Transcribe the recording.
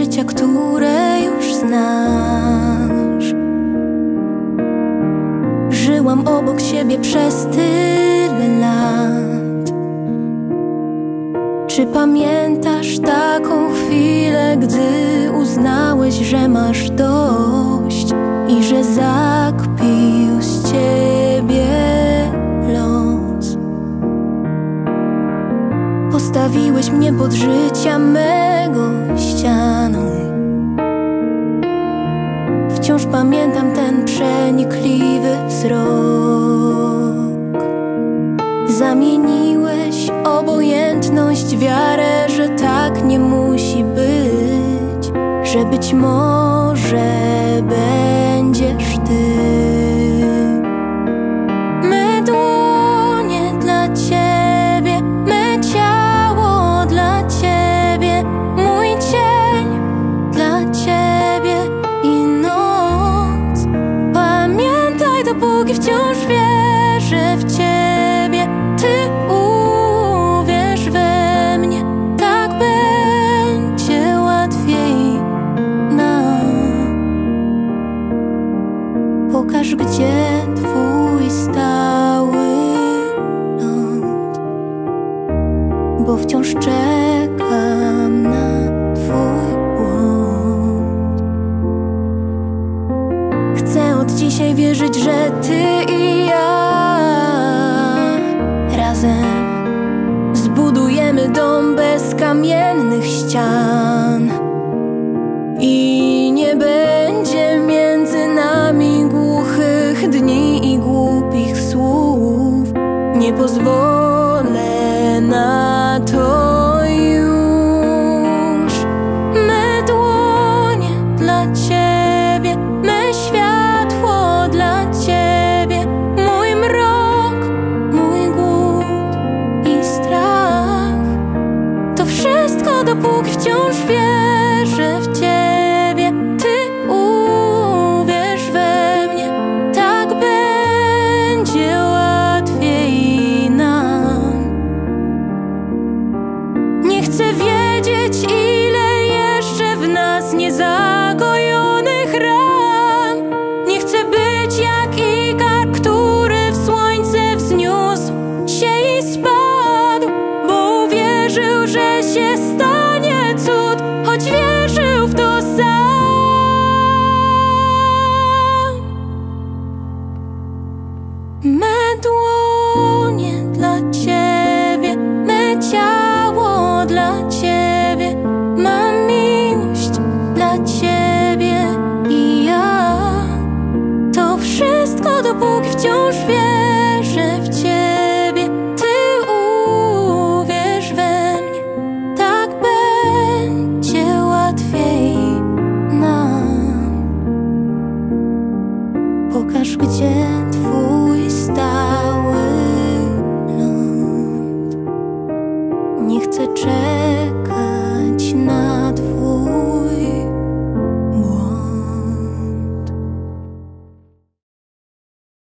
życia, które już znasz. Żyłam obok siebie przez tyle lat. Czy pamiętasz taką chwilę, gdy uznałeś, że masz dość i że zakpił z ciebie? Postawiłeś mnie pod życia mego pamiętam ten przenikliwy wzrok. Zamieniłeś obojętność wiarę, że tak nie musi być, że być może Dopóki wciąż wierzę w ciebie, ty uwierz we mnie, tak będzie łatwiej nam. Pokaż, gdzie twój stały lot, bo wciąż czekam na twój dzisiaj wierzyć, że ty i ja razem zbudujemy dom bez kamiennych ścian. I nie będzie między nami głuchych dni i głupich słów. Nie pozwolę. dopóki wciąż wiem